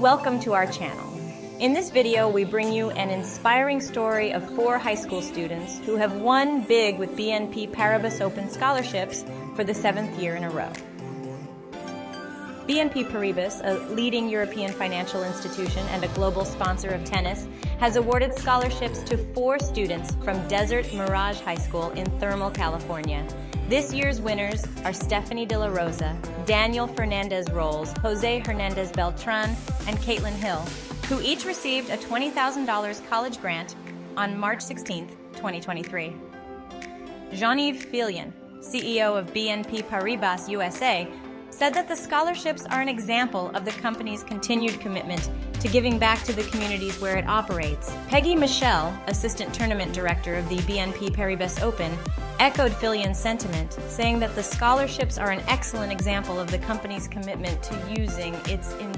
Welcome to our channel. In this video, we bring you an inspiring story of four high school students who have won big with BNP Paribas Open scholarships for the seventh year in a row. BNP Paribas, a leading European financial institution and a global sponsor of tennis, has awarded scholarships to four students from Desert Mirage High School in Thermal, California. This year's winners are Stephanie De La Rosa, Daniel Fernandez Roles, Jose Hernandez Beltran, and Caitlyn Hill, who each received a $20,000 college grant on March 16, 2023. Jean-Yves Fillion, CEO of BNP Paribas USA, said that the scholarships are an example of the company's continued commitment to giving back to the communities where it operates. Peggy Michel, assistant tournament director of the BNP Paribas Open, echoed Fillion's sentiment, saying that the scholarships are an excellent example of the company's commitment to using its involvement